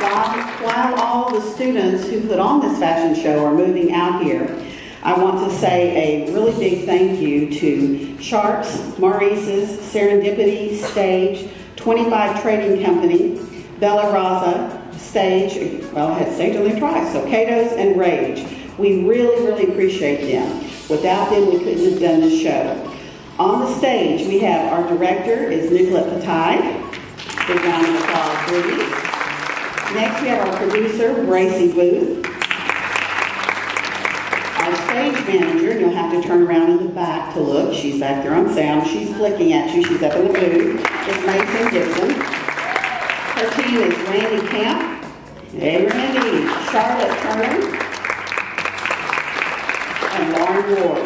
while, while all the students who put on this fashion show are moving out here, I want to say a really big thank you to Sharps, Maurice's, Serendipity, Stage, 25 Trading Company, Bella Raza, Stage, well, I had Stage only twice, so Cato's and Rage. We really, really appreciate them. Without them, we couldn't have done this show. On the stage, we have our director is Nicolette Patai. Big round of applause, please. Next, we have our producer, Bracy Booth. Our stage manager, and you'll have to turn around in the back to look. She's back there on sound. She's flicking at you. She's up in the booth. It's Mason Gibson. Her team is Randy Camp. Hey, Randy. Charlotte Turner. And Lauren Ward.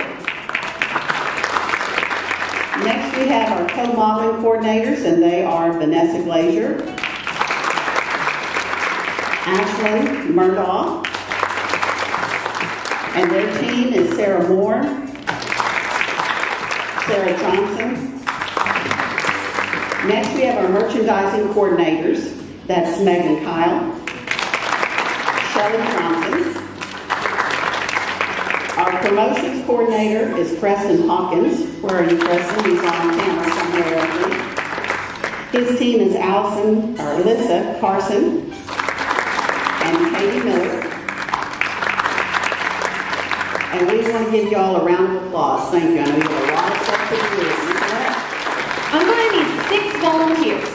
Next, we have our co-modeling coordinators, and they are Vanessa Glazier, Ashlyn Murdaugh, and their team is Sarah Moore, Sarah Johnson. Next, we have our merchandising coordinators. That's Megan Kyle, Shelley Johnson. Our promotions coordinator is Preston Hawkins. Where are you, Preston? He's on camera somewhere. His team is Allison, or Alyssa Carson, and Katie Miller. And we just want to give you all a round of applause. Thank you. I know you have a lot of stuff to do. I'm going to need six volunteers.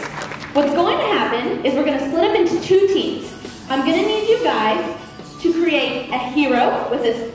What's going to happen is we're going to split up into two teams. I'm going to need you guys to create a hero with a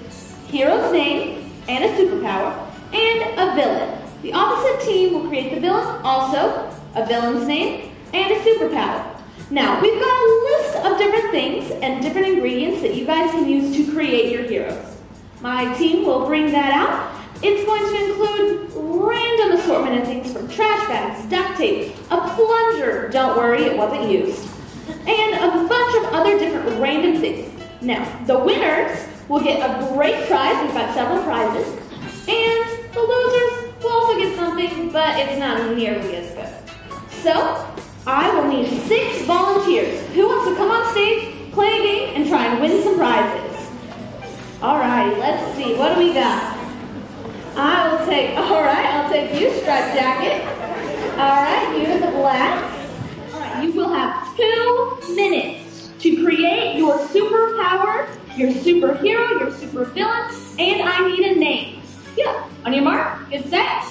hero's name and a superpower, and a villain. The opposite team will create the villain, also a villain's name, and a superpower. Now, we've got a list of different things and different ingredients that you guys can use to create your heroes. My team will bring that out. It's going to include random assortment of things from trash bags, duct tape, a plunger, don't worry, it wasn't used, and a bunch of other different random things. Now, the winners will get a great prize. We've got several prizes. And the losers will also get something, but it's not nearly as good. So, I will need six volunteers. Who wants to come on stage, play a game, and try and win some prizes? All right, let's see. What do we got? I will take, alright, I'll take you, striped jacket. Alright, you in the black. Alright, you will have two minutes to create your superpower, your superhero, your supervillain, and I need a name. Yeah, on your mark, get set,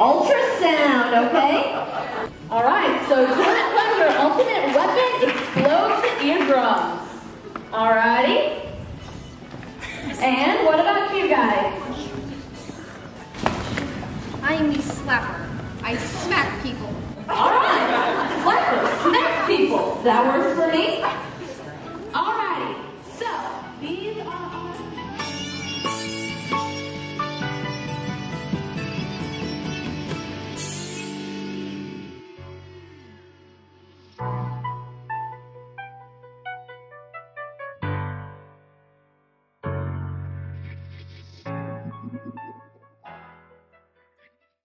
Ultrasound, okay? All right. So Toilet Plunger ultimate weapon explodes the eardrums. Alrighty. And what about you guys? I am the slapper. I smack people. All right. Slapper, smack people. That works for me.